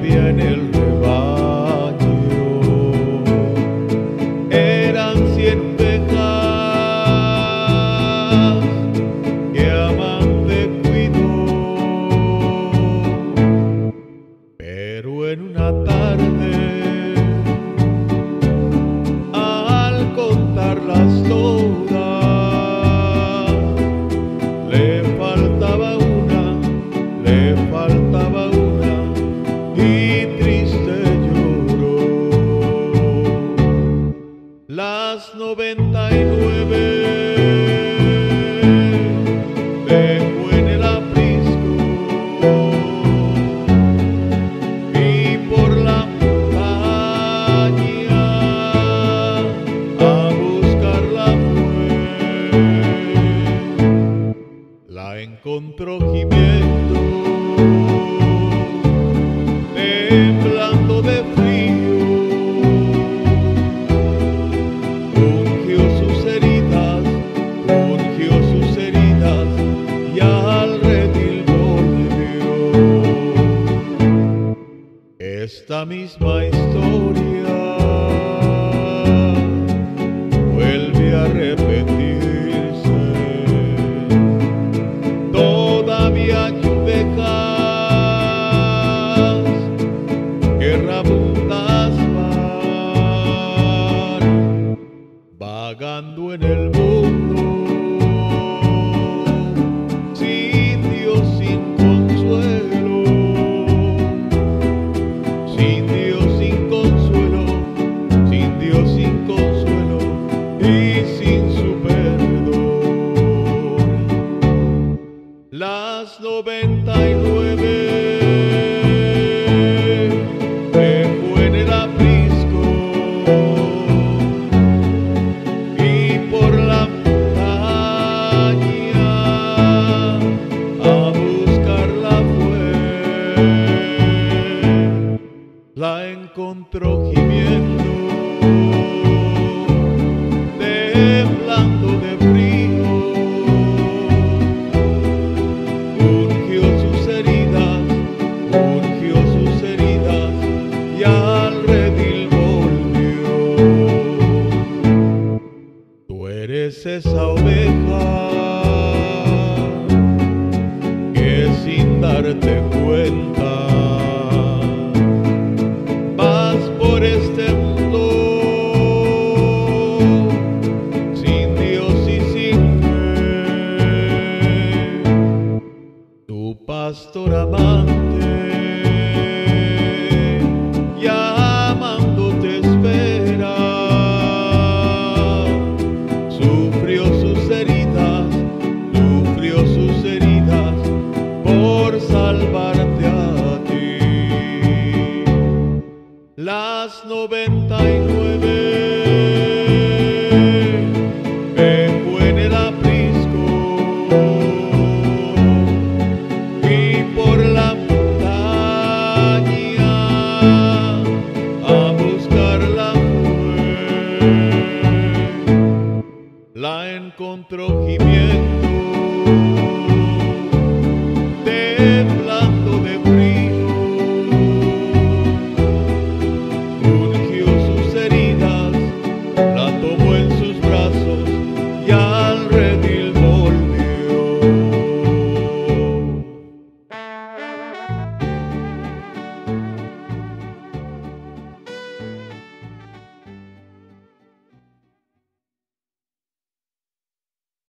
bien el rebaño. Eran cien ovejas que Amante cuidó, pero en una tarde al contar las dos las noventa y nueve. Dejó en el aprisco. Y por la montaña a buscarla fue la encontró gimiendo temblando de Esta misma historia vuelve a repetirse. Todavía hay ovejas que rabundas van vagando en el mundo sin su perdón. Las noventa y nueve dejó en el aprisco y por la montaña a buscarla fue. La encontró gimiendo, eres esa oveja las noventa y nueve. Vengo en el aprisco y por la montaña a buscar la mujer. La encontró Jiménez. God.